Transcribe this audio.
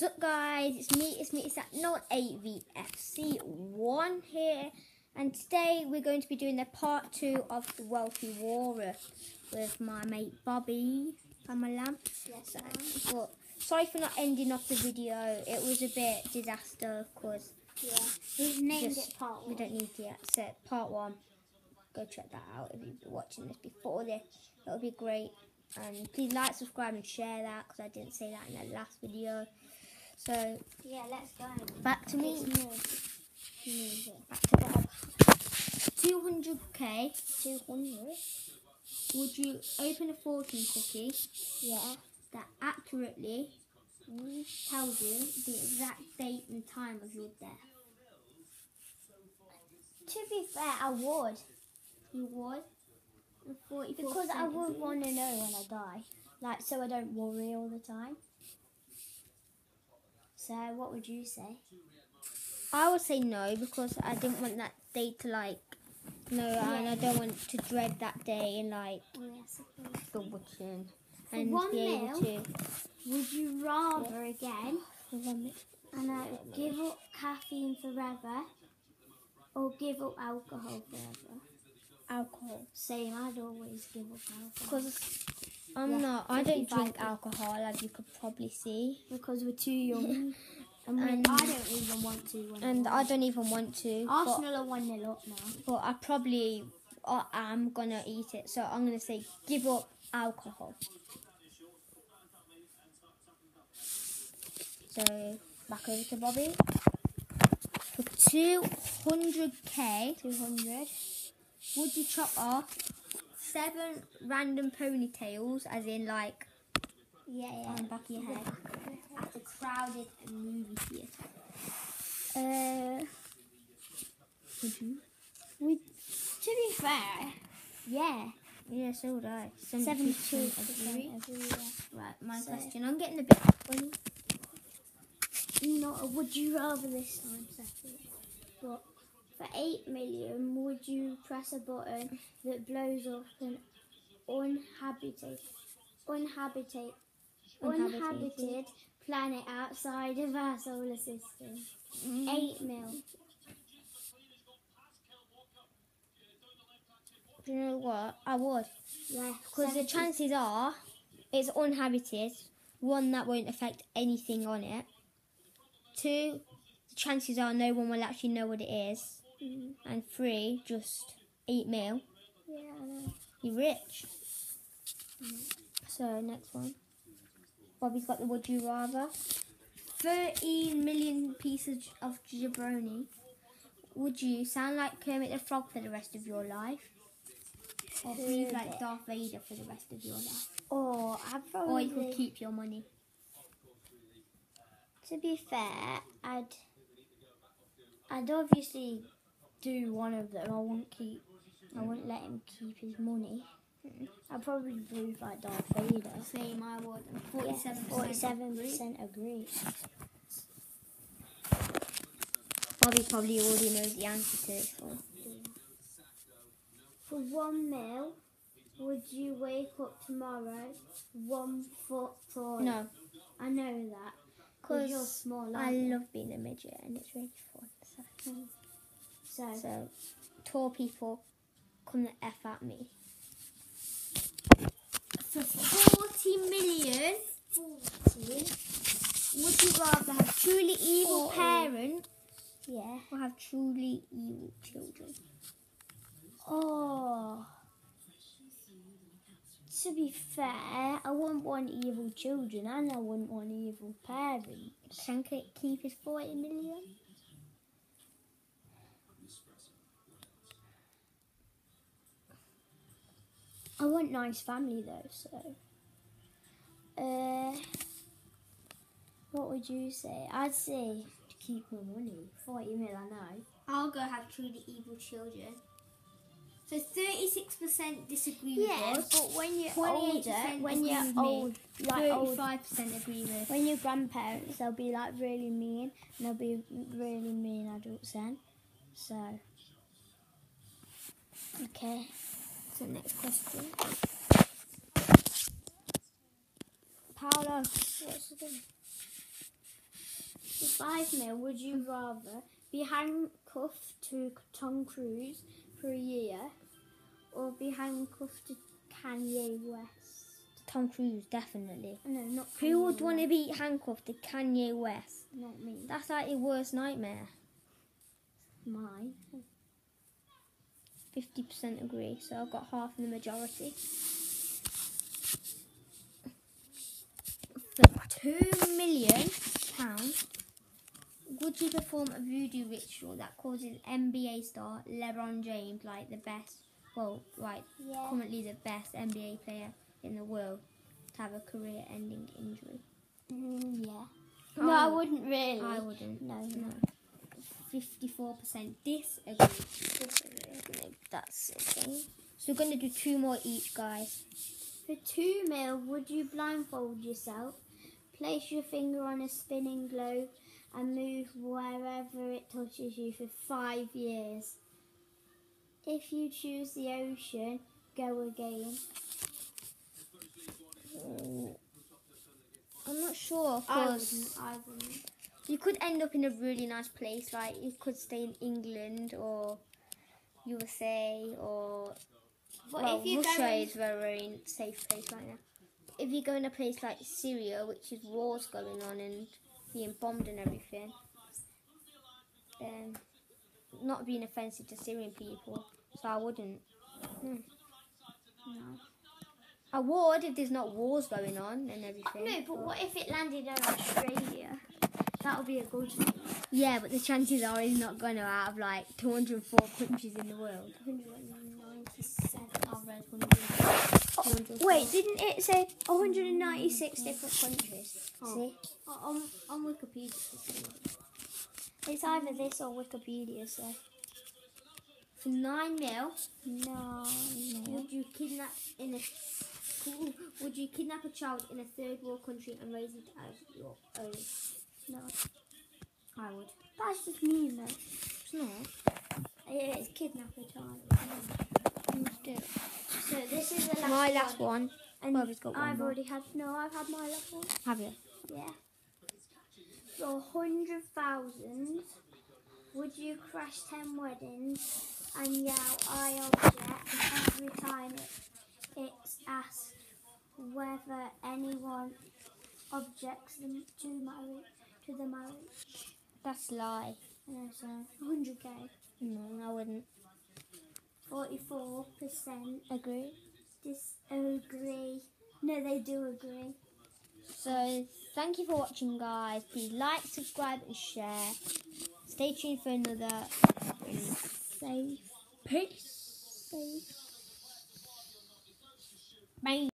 What's up, guys? It's me, it's me, it's that not 8VFC1 here, and today we're going to be doing the part two of the Wealthy Walrus with my mate Bobby and my lamb. Yes, So, but sorry for not ending off the video. It was a bit disaster because Yeah. We've named Just- it part we don't need to yet. So part one, go check that out if you've been watching this before this. Would be great. And please like, subscribe, and share that because I didn't say that in the last video. So Yeah, let's go. back to me. Back to Bob. 200k. 200? Would you open a fortune cookie Yeah. that accurately Mm. tells you the exact date and time of your death? To be fair, I would. You would. Because I would want to know when I die. Like, so I don't worry all the time. So, what would you say? I would say no because I didn't want that day to like no, and I don't want to dread that day and like Yes, the watching and one be able meal? to. Would you rather again One and uh, give up caffeine forever or give up alcohol forever? alcohol Same, I'd always give up alcohol. because I'm Yeah, not. I don't drink alcohol, as you could probably see, because we're too young. and we, And- I don't even want to. And I don't even want to. But, Arsenal are 1 0 up now. but I probably I am gonna eat it, so I'm gonna say give up alcohol. So back over to Bobby. For 200k, 200. Would you chop off seven random ponytails, as in like Yeah, yeah. on the back of your head, at a crowded movie theatre? Uh, Would you? we, to be fair, yeah. Yeah, so would I. 72% 72% agree. agree. Yeah. Right, my So- question. I'm getting a bit funny. You know, would you rather this time, Sophie? But for 8 million, would you press a button that blows up an uninhabited, uninhabited, Uninhabited. planet outside of our solar system? Mm. 8 mil. Do you know what? I would. Yeah, Because the chances are it's uninhabited. One, that won't affect anything on it. Two, the chances are no one will actually know what it is. Mhm. And three, just 8 mil. Yeah, I know. You're rich. So, next one. Bobby's got the would you rather. 13 million pieces of jabroni. Would you sound like Kermit the Frog for the rest of your life? Or breathe like Darth Vader for the rest of your life? Or I'd Or you could keep your money. to be fair, I'd, I'd obviously do one of them. I won't keep, I won't let him keep his money. Hmm. I'd probably breathe like Darth Vader. Same, I would. And Yeah, 47%. Forty-seven agree. percent agree. Bobby probably already knows the answer to this one. For one mil, would you wake up tomorrow one foot tall? No, I know that. Because you're small. I you? love being a midget and it's really fun. So. Mm. So, So, tall people, come the F at me. For 40 million, 40. would you rather have truly evil parents Yeah. or have truly evil children? Oh. To be fair, I wouldn't want evil children and I wouldn't want evil parents. Can Kit keep his 40 million? I want nice family though, so. Uh, what would you say? I'd say to keep my money. 40 mil, I know. I'll go have truly evil children. So 36% disagree with Yeah, us. but when you're 28% older, when you're old, like old, 35% agree with. when you're grandparents, they'll be like really mean, and they'll be really mean adults then. So, okay. So next question. Paolo, what's the thing? five mil, would you rather be handcuffed to Tom Cruise for a year or be handcuffed to Kanye West? Tom Cruise, definitely. No, not Who would Kanye want to be handcuffed to Kanye West? Not me. That's like your worst nightmare. Mine. 50% agree, so I've got half of the majority. For two million pounds, would you perform a voodoo ritual that causes NBA star LeBron James, like the best, well, right, Yeah. currently the best NBA player in the world, to have a career-ending injury? Mm, yeah. I No, I would- wouldn't really. I wouldn't. No, No. no. 54% disagree. That's okay. So we're going to do two more each, guys. For two mil, would you blindfold yourself, place your finger on a spinning globe, and move wherever it touches you for five years? If you choose the ocean, go again. I'm not sure I because wouldn't. I wouldn't. you could end up in a really nice place. Like you could stay in England or USA or But well, if you Russia is a very, safe place right now. If you go in a place like Syria, which is wars going on and being bombed and everything, then not being offensive to Syrian people, so I wouldn't. No. I would if there's not wars going on and everything. No, but what if it landed in Australia? That would be a good thing. Yeah, but the chances are he's not going to out of like 204 countries in the world. 197. I've read 100. Wait, didn't it say 196 different countries? Oh. See? Oh, on, on Wikipedia. It's either this or Wikipedia, so. For 9 mil, No, would you kidnap in a would you kidnap a child in a third world country and raise it as your own? No. I would. That's just mean, though. It's not. It is kidnap a child. Let's do it. So this is the last My last one. And Bobby's got one I've more. already had. No, I've had my last one. Have you? Yeah. For a hundred thousand, would you crash ten weddings and yell "I object" every time it, it's asked whether anyone objects them to marriage to the marriage? That's lie. No, so hundred k, No, I wouldn't. forty-four percent Agree. disagree. No, they do agree. So, thank you for watching, guys. Please like, subscribe, and share. Stay tuned for another. Safe, Peace. safe. Bye.